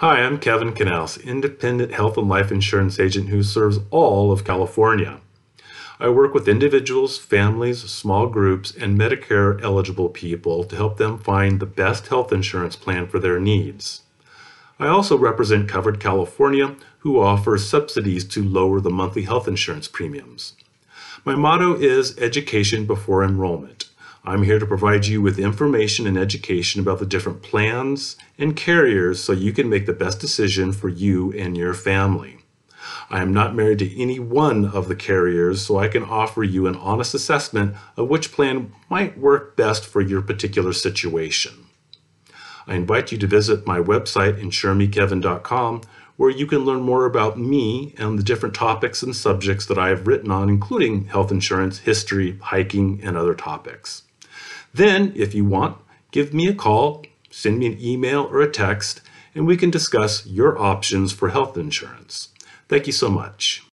Hi, I'm Kevin Knauss, independent health and life insurance agent who serves all of California. I work with individuals, families, small groups, and Medicare eligible people to help them find the best health insurance plan for their needs. I also represent Covered California, who offers subsidies to lower the monthly health insurance premiums. My motto is education before enrollment. I'm here to provide you with information and education about the different plans and carriers so you can make the best decision for you and your family. I am not married to any one of the carriers, so I can offer you an honest assessment of which plan might work best for your particular situation. I invite you to visit my website, insuremekevin.com, where you can learn more about me and the different topics and subjects that I have written on, including health insurance, history, hiking, and other topics. Then, if you want, give me a call, send me an email or a text, and we can discuss your options for health insurance. Thank you so much.